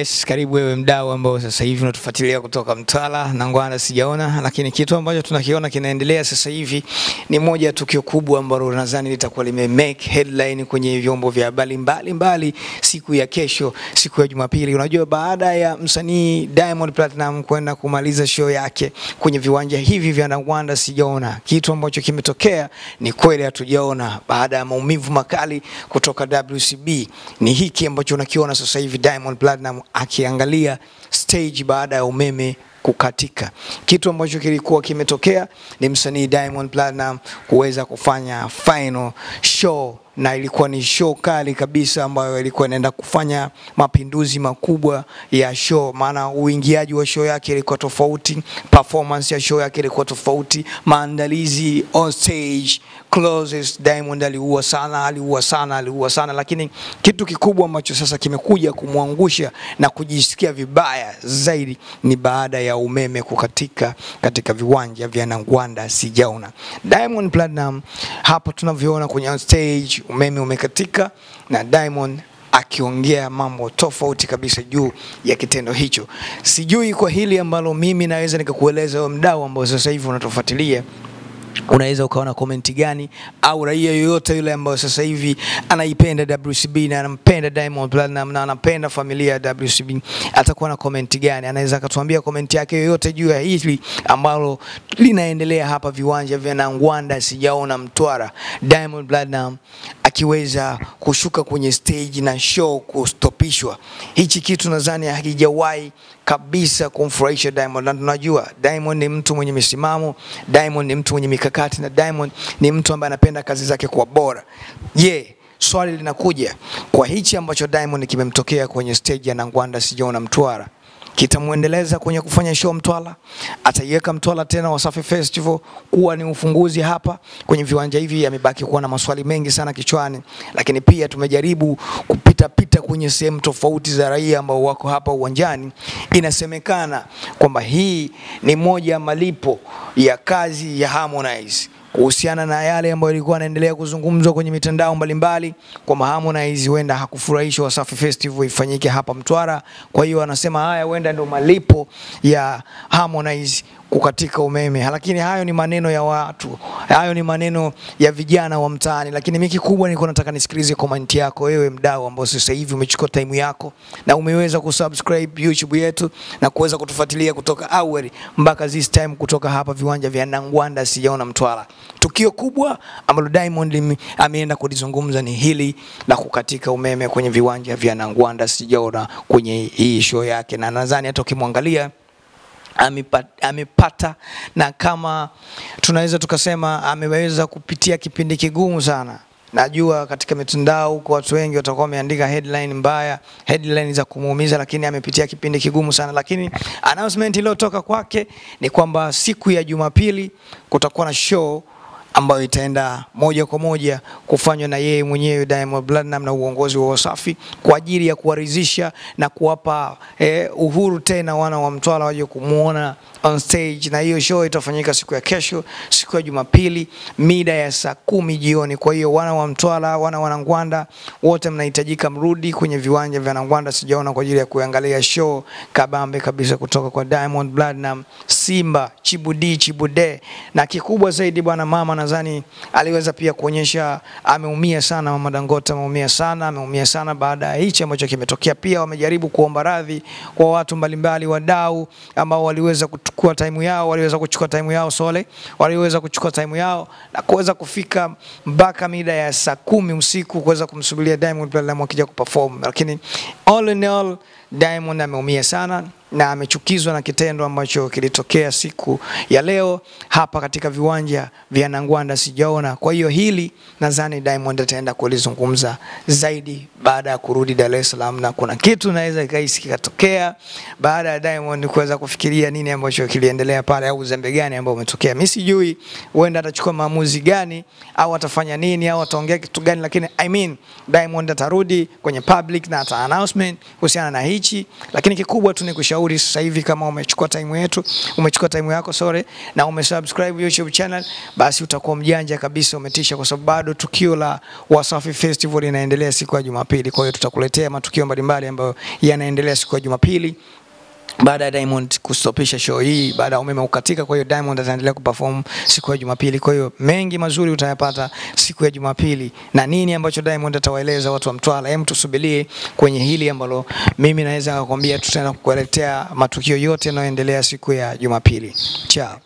Yes, karibu wewe mdau ambao sasa hivi unatufuatilia kutoka Mtwara na Ngwanda sijaona, lakini kitu ambacho tunakiona kinaendelea sasa hivi ni moja ya tukio kubwa ambalo nadhani litakuwa lime make headline kwenye vyombo vya habari mbalimbali siku ya kesho, siku ya Jumapili. Unajua, baada ya msanii Diamond Platinum kwenda kumaliza show yake kwenye viwanja hivi vya Ngwanda sijaona, kitu ambacho kimetokea ni kweli hatujaona. Baada ya maumivu makali kutoka WCB, ni hiki ambacho unakiona sasa hivi Diamond Platinum akiangalia stage baada ya umeme kukatika. Kitu ambacho kilikuwa kimetokea ni msanii Diamond Platinum kuweza kufanya final show na ilikuwa ni show kali kabisa ambayo ilikuwa inaenda kufanya mapinduzi makubwa ya show, maana uingiaji wa show yake ilikuwa tofauti, performance ya show yake ilikuwa tofauti, maandalizi on stage closes. Diamond aliua sana, aliua sana, aliua sana, lakini kitu kikubwa ambacho sasa kimekuja kumwangusha na kujisikia vibaya zaidi ni baada ya umeme kukatika katika viwanja vya Nangwanda sijaona. Diamond Platinum hapa tunavyoona kwenye stage umeme umekatika na Diamond akiongea mambo tofauti kabisa juu ya kitendo hicho. Sijui kwa hili ambalo mimi naweza nikakueleza wewe mdau ambao sasa hivi unatufuatilia unaweza ukaona komenti gani, au raia yoyote yule ambayo sasa hivi anaipenda WCB na anampenda Diamond Platinum na anapenda familia ya WCB atakuwa na komenti gani? Anaweza akatuambia komenti yake yoyote juu ya hili ambalo linaendelea hapa viwanja vya Nangwanda sijaona Mtwara, Diamond Platinum akiweza kushuka kwenye stage na show kustopishwa. Hichi kitu nadhani hakijawahi kabisa kumfurahisha Diamond, na tunajua Diamond ni mtu mwenye misimamo, Diamond ni mtu mwenye mikakati, na Diamond ni mtu ambaye anapenda kazi zake kwa bora. Je, yeah, swali linakuja kwa hichi ambacho Diamond kimemtokea kwenye stage ya Nangwanda sijaona Mtwara kitamwendeleza kwenye kufanya show Mtwara? Ataiweka Mtwara tena Wasafi Festival kuwa ni ufunguzi hapa kwenye viwanja hivi? Yamebaki kuwa na maswali mengi sana kichwani, lakini pia tumejaribu kupita pita kwenye sehemu tofauti za raia ambao wako hapa uwanjani. Inasemekana kwamba hii ni moja malipo ya kazi ya Harmonize kuhusiana na yale ambayo ilikuwa anaendelea kuzungumzwa kwenye mitandao mbalimbali kwamba Harmonize huenda hakufurahishwa Wasafi Festival ifanyike hapa Mtwara. Kwa hiyo anasema haya huenda ndio malipo ya Harmonize kukatika umeme, lakini hayo ni maneno ya watu, hayo ni maneno ya vijana wa mtaani. Lakini mimi kikubwa niko nataka nisikilize comment yako wewe mdau, ambao sasa hivi umechukua time yako na umeweza kusubscribe YouTube yetu na kuweza kutufuatilia kutoka awali mpaka this time, kutoka hapa viwanja vya Nangwanda sijaona Mtwara. Tukio kubwa ambalo Diamond ameenda kulizungumza ni hili la kukatika umeme kwenye viwanja vya Nangwanda sijaona kwenye hii show yake, na nadhani hata ukimwangalia amepata, na kama tunaweza tukasema ameweza kupitia kipindi kigumu sana. Najua katika mitandao huko watu wengi watakuwa wameandika headline mbaya, headline za kumuumiza, lakini amepitia kipindi kigumu sana. Lakini announcement iliyotoka kwake ni kwamba siku ya Jumapili kutakuwa na show ambayo itaenda moja kwa moja kufanywa na yeye mwenyewe Diamond Platnumz na uongozi wa Wasafi kwa ajili ya kuwaridhisha na kuwapa eh, uhuru tena wana wa Mtwara waje kumuona on stage, na hiyo show itafanyika siku ya kesho, siku ya Jumapili mida ya saa kumi jioni. Kwa hiyo wana wa Mtwara, wana wa Nangwanda wote mnahitajika mrudi kwenye viwanja vya Nangwanda sijaona kwa ajili ya kuangalia show kabambe kabisa kutoka kwa Diamond Platinum, Simba Chibudi Chibude, na kikubwa zaidi bwana mama nadhani aliweza pia kuonyesha ameumia sana. Mama Dangote ameumia sana, ameumia sana baada ya hichi ambacho kimetokea. Pia wamejaribu kuomba radhi kwa watu mbalimbali, wadau ambao waliweza kuchukua taimu yao, waliweza kuchukua taimu yao sole, waliweza kuchukua taimu yao na kuweza kufika mpaka mida ya saa kumi usiku kuweza kumsubiria Diamond Platinum akija kuperform, lakini all in all Diamond ameumia sana na amechukizwa na kitendo ambacho kilitokea siku ya leo hapa katika viwanja vya Nangwanda sijaona. Kwa hiyo hili nadhani Diamond ataenda kulizungumza zaidi baada ya kurudi Dar es Salaam, na kuna kitu naweza ikaisi kikatokea baada ya Diamond kuweza kufikiria nini ambacho kiliendelea pale, au uzembe gani ambao umetokea. Mimi sijui, huenda atachukua maamuzi gani au atafanya nini au ataongea kitu gani, lakini I mean Diamond atarudi kwenye public na ata announcement kuhusiana na hichi hichi, lakini kikubwa tu ni kushauri sasa hivi, kama umechukua time yetu, umechukua time yako sorry, na umesubscribe YouTube channel, basi utakuwa mjanja kabisa, umetisha, kwa sababu bado tukio la Wasafi Festival linaendelea siku ya Jumapili. Kwa hiyo tutakuletea matukio mbalimbali ambayo yanaendelea siku ya Jumapili baada ya Diamond kustopisha show hii baada ya umeme kukatika. Kwa hiyo Diamond ataendelea kuperform siku ya Jumapili. Kwa hiyo mengi mazuri utayapata siku ya Jumapili, na nini ambacho Diamond atawaeleza watu wa Mtwara, hem, tusubirie kwenye hili ambalo mimi naweza kukwambia, tutaenda kukuletea matukio yote yanayoendelea siku ya Jumapili. Ciao.